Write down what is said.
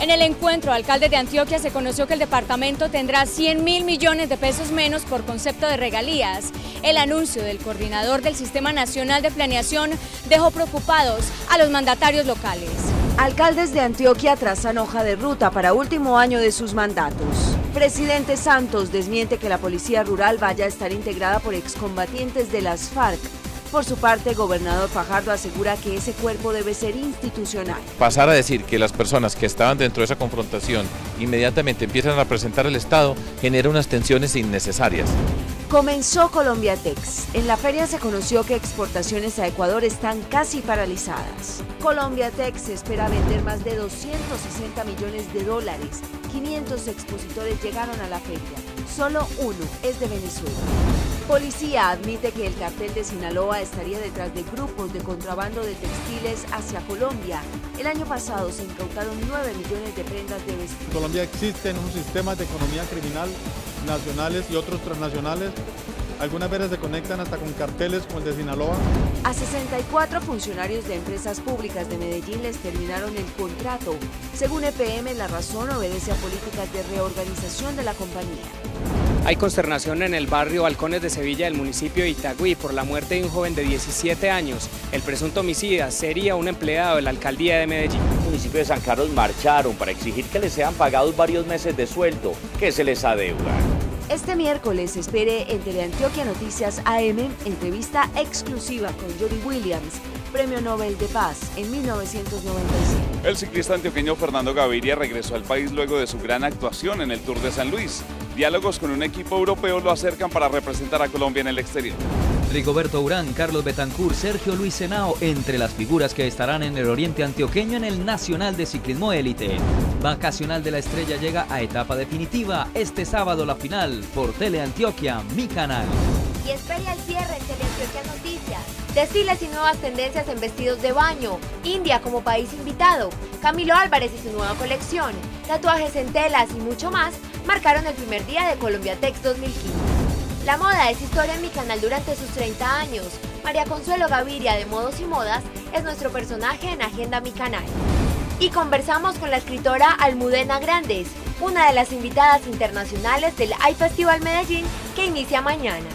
En el encuentro alcalde de Antioquia se conoció que el departamento tendrá 100 mil millones de pesos menos por concepto de regalías. El anuncio del coordinador del Sistema Nacional de Planeación dejó preocupados a los mandatarios locales. Alcaldes de Antioquia trazan hoja de ruta para último año de sus mandatos. Presidente Santos desmiente que la Policía Rural vaya a estar integrada por excombatientes de las FARC. Por su parte, gobernador Fajardo asegura que ese cuerpo debe ser institucional. Pasar a decir que las personas que estaban dentro de esa confrontación inmediatamente empiezan a representar el Estado genera unas tensiones innecesarias. Comenzó Colombia Tex. En la feria se conoció que exportaciones a Ecuador están casi paralizadas. Colombia Tex espera vender más de 260 millones de dólares. 500 expositores llegaron a la feria. Solo uno es de Venezuela. Policía admite que el cartel de Sinaloa estaría detrás de grupos de contrabando de textiles hacia Colombia. El año pasado se incautaron 9 millones de prendas de vestir. En Colombia existen un sistema de economía criminal nacionales y otros transnacionales. Algunas veces se conectan hasta con carteles como el de Sinaloa. A 64 funcionarios de empresas públicas de Medellín les terminaron el contrato. Según EPM, la razón obedece a políticas de reorganización de la compañía. Hay consternación en el barrio Balcones de Sevilla del municipio de Itagüí por la muerte de un joven de 17 años. El presunto homicida sería un empleado de la alcaldía de Medellín. El municipio de San Carlos marcharon para exigir que les sean pagados varios meses de sueldo que se les adeudan. Este miércoles espere en Teleantioquia Noticias AM entrevista exclusiva con Jody Williams, Premio Nobel de Paz en 1995. El ciclista antioqueño Fernando Gaviria regresó al país luego de su gran actuación en el Tour de San Luis. Diálogos con un equipo europeo lo acercan para representar a Colombia en el exterior. Rigoberto Urán, Carlos Betancur, Sergio Luis Senao, entre las figuras que estarán en el oriente antioqueño en el Nacional de Ciclismo Élite. Vacacional de la Estrella llega a etapa definitiva. Este sábado la final por Teleantioquia, mi canal. Y espera el cierre en Teleantioquia Noticias. Desfiles y nuevas tendencias en vestidos de baño. India como país invitado. Camilo Álvarez y su nueva colección. Tatuajes en telas y mucho más marcaron el primer día de Colombia Tex 2015. La moda es historia en mi canal durante sus 30 años. María Consuelo Gaviria de Modos y Modas es nuestro personaje en Agenda Mi Canal. Y conversamos con la escritora Almudena Grandes, una de las invitadas internacionales del iFestival Medellín que inicia mañana.